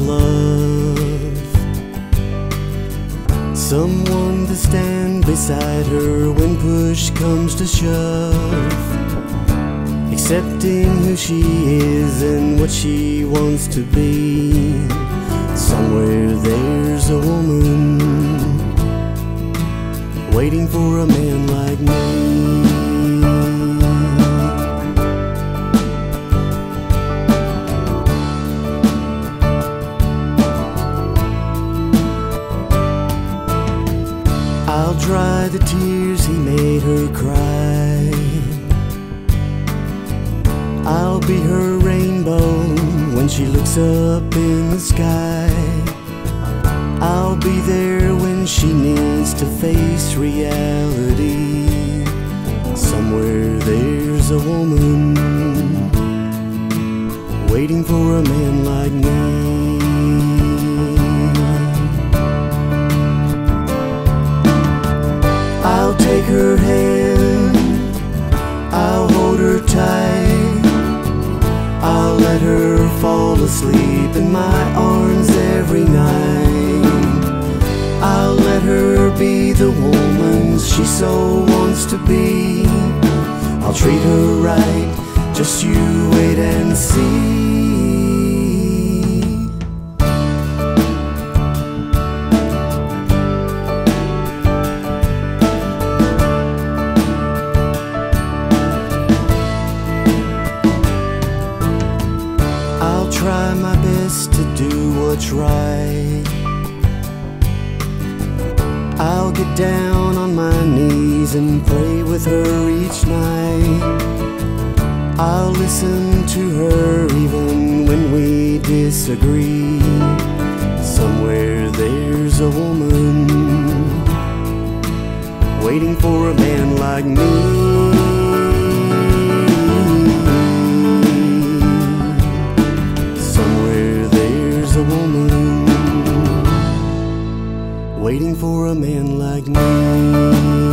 love. Someone to stand beside her when push comes to shove. Accepting who she is and what she wants to be. Somewhere there's a woman waiting for a man I'll dry the tears he made her cry. I'll be her rainbow when she looks up in the sky. I'll be there when she needs to face reality. Somewhere there's a woman waiting for a man like me. Take her hand, I'll hold her tight, I'll let her fall asleep in my arms every night. I'll let her be the woman she so wants to be. I'll treat her right, just you wait and see. Try my best to do what's right. I'll get down on my knees and pray with her each night. I'll listen to her even when we disagree. Somewhere there's a woman waiting for a man like me. waiting for a man like me.